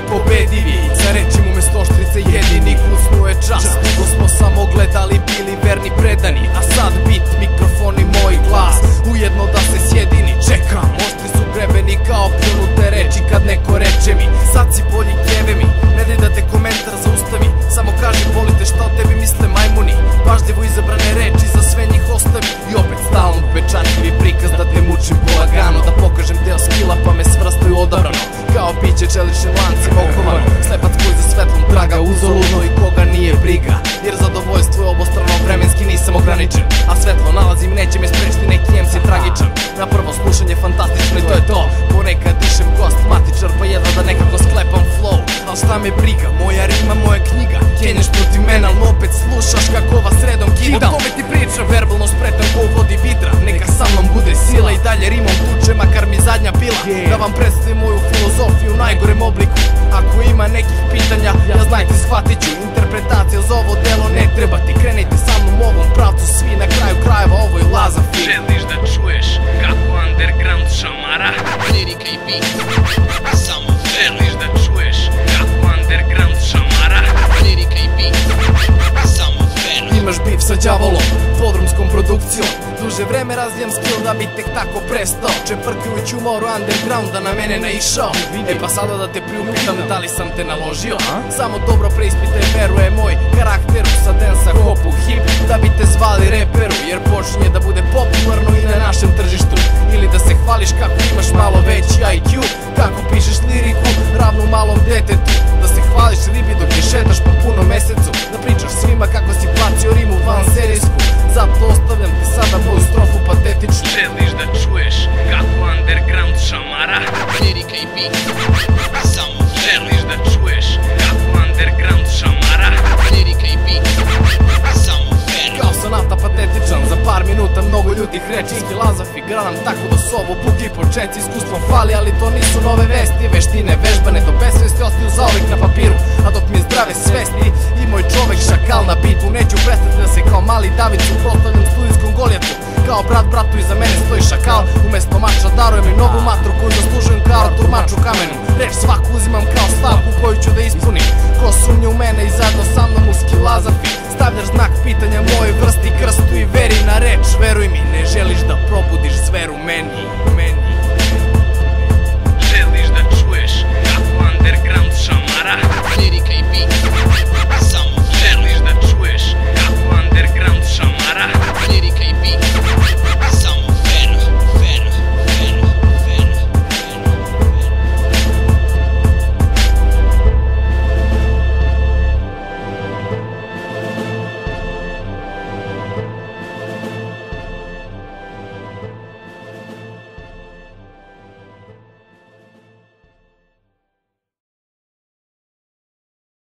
nepobedivi Sa rečim umesto oštrice jedini kucnu je čas Dugo smo samo gledali, bili verni predani A sad ograničen A svetlo nalazim neće me sprečiti neki MC tragičan. Na prvo slušanje fantastično i to je to. Ponekad dišem gost matičar pa jedva da nekako sklepam flow. Al šta me briga, moja rima, moja knjiga. Kenješ protiv mene, al opet slušaš kako vas redom kidam O kome ti pričam, verbalno spretan ko vodi vidra. Neka sa mnom bude sila i dalje rimom tuče makar mi zadnja bila Da vam predstavim moju filozofiju u najgorem obliku. Ako ima nekih pitanja, ja znajte shvatit ću. Interpretacija za ovo delo ne treba ti Krenite sa mnom ovom Samo želiš da čuješ kako underground šamara? Lirika i beat Samo veruj Imaš bif sa đavolom, podrumskom produkcijom. Duže vreme razvijam skill da bi tek tako prestao. Čeprkajući umoru undergrounda na mene naišao E pa sada da te priupitam da li sam te naložio? Samo dobro preispitaj veruje moj karakteru. Sa densa hopu hip da bi te zvali reperu Jer počinje da bude popularno i malo veći IQ Kako pišeš liriku ravnu malom detetu. Da se hvališ ribi dok je šetaš po punom mesecu. Da pričaš svima kako si placio rimu van serijsku. Zato ostavljam ti sada moju strofu patetičnu. Želiš da čuješ kako underground šamara? Lirika i beat ljudih reči Skilazaf igram tako da su ovo puki počeci. Iskustvom fali ali to nisu nove vesti. Veštine vežbane do besvesti ostaju zauvek na papiru. A dok mi je zdrave svesti I moj čovek šakal na bitu Neću prestati da se kao mali David suprotstavljam studijskom goljetu. Kao brat bratu iza mene stoji šakal. Umesto mača darujem mi novu matru Koju zaslužujem kao Artur mač u kamenu Reč svaku uzimam kao stavku koju ću da ispunim. Ko sumnje u mene i zajedno sa mnom u skilazafi Stavljaš znak pitanja mojoj vrsti krstu i veri na reč Veruj mi, probudiš zveru meni